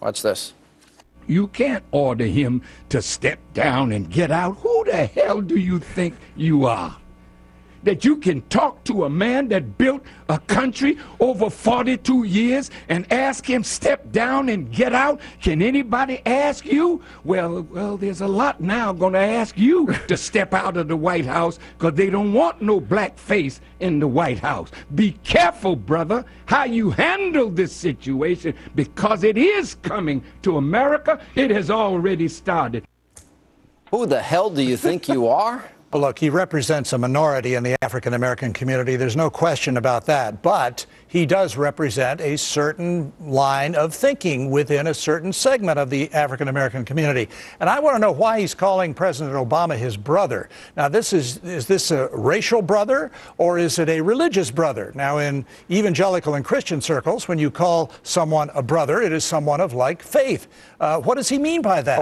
Watch this. You can't order him to step down and get out. Who the hell do you think you are? That you can talk to a man that built a country over 42 years and ask him step down and get out? Can anybody ask you? Well, well, there's a lot now going to ask you to step out of the White House because they don't want no black face in the White House. Be careful, brother, how you handle this situation because it is coming to America. It has already started. Who the hell do you think you are? Well, look, he represents a minority in the African American community. There's no question about that. But he does represent a certain line of thinking within a certain segment of the African American community. And I want to know why he's calling President Obama his brother. Now, this is is this a racial brother or is it a religious brother? Now, in evangelical and Christian circles, when you call someone a brother, it is someone of like faith. Uh, what does he mean by that?